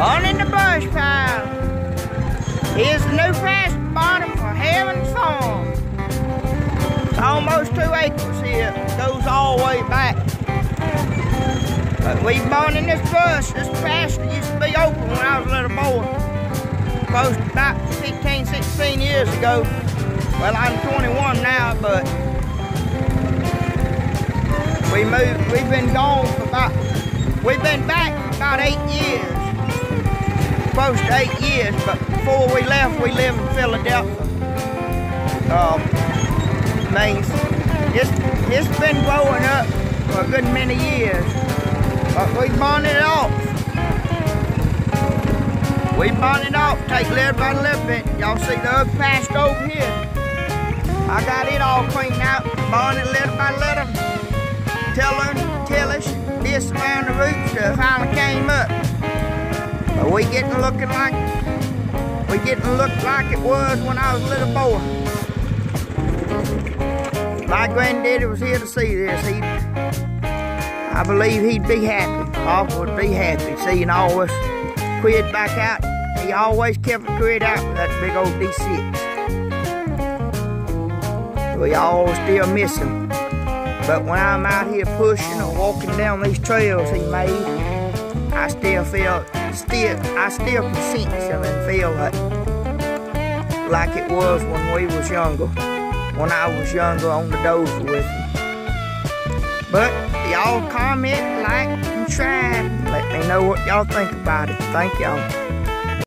Born in the bush pile. Here's the new fast bottom for Hearon's Farm. It's almost two acres here. It goes all the way back. But we born in this bush. This pasture used to be open when I was a little boy. Close to about 15, 16 years ago. Well, I'm 21 now, but we moved, we've been gone for about, we've been back about eight years to eight years, but before we left, we lived in Philadelphia. Um, means it's, it's been growing up for a good many years, but we bonded it off. We bonded it off, take little by little bit. Y'all see the other past over here. I got it all cleaned out, bonded little by little, till it's this around the roots finally came up. Are we getting looking like we getting look like it was when I was a little boy? My granddaddy was here to see this. He, I believe he'd be happy. Papa would be happy seeing all us quid back out. He always kept a quid out with that big old D6. We all still miss him. But when I'm out here pushing or walking down these trails he made, I still feel still, I still can sense him and feel like, like it was when we was younger, when I was younger on the dozer with him. But y'all comment, like, and subscribe. Let me know what y'all think about it. Thank y'all.